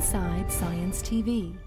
Inside Science TV.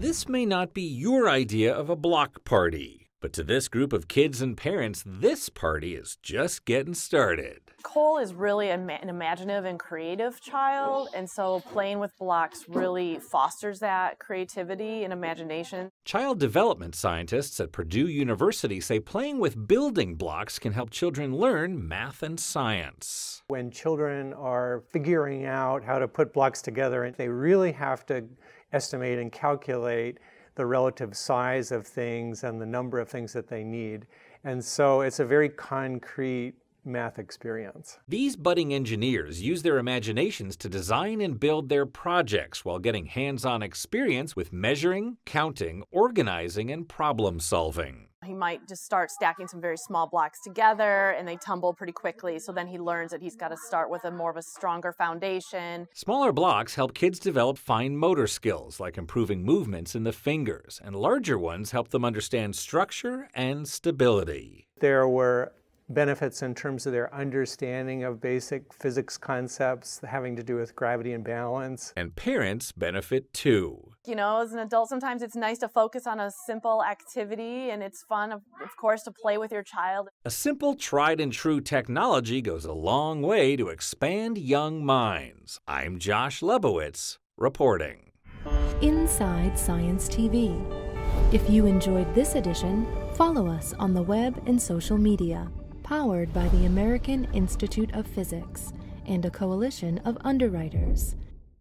This may not be your idea of a block party, but to this group of kids and parents, this party is just getting started. Cole is really an imaginative and creative child, and so playing with blocks really fosters that creativity and imagination. Child development scientists at Purdue University say playing with building blocks can help children learn math and science. When children are figuring out how to put blocks together, they really have to estimate and calculate the relative size of things and the number of things that they need. And so it's a very concrete math experience. These budding engineers use their imaginations to design and build their projects while getting hands on experience with measuring, counting, organizing, and problem solving. He might just start stacking some very small blocks together and they tumble pretty quickly. So then he learns that he's got to start with a more of a stronger foundation. Smaller blocks help kids develop fine motor skills like improving movements in the fingers, and larger ones help them understand structure and stability. There were benefits in terms of their understanding of basic physics concepts having to do with gravity and balance. And parents benefit too. You know, as an adult, sometimes it's nice to focus on a simple activity and it's fun, of, of course, to play with your child. A simple, tried and true technology goes a long way to expand young minds. I'm Josh Lebowitz, reporting. Inside Science TV. If you enjoyed this edition, follow us on the web and social media powered by the American Institute of Physics and a coalition of underwriters.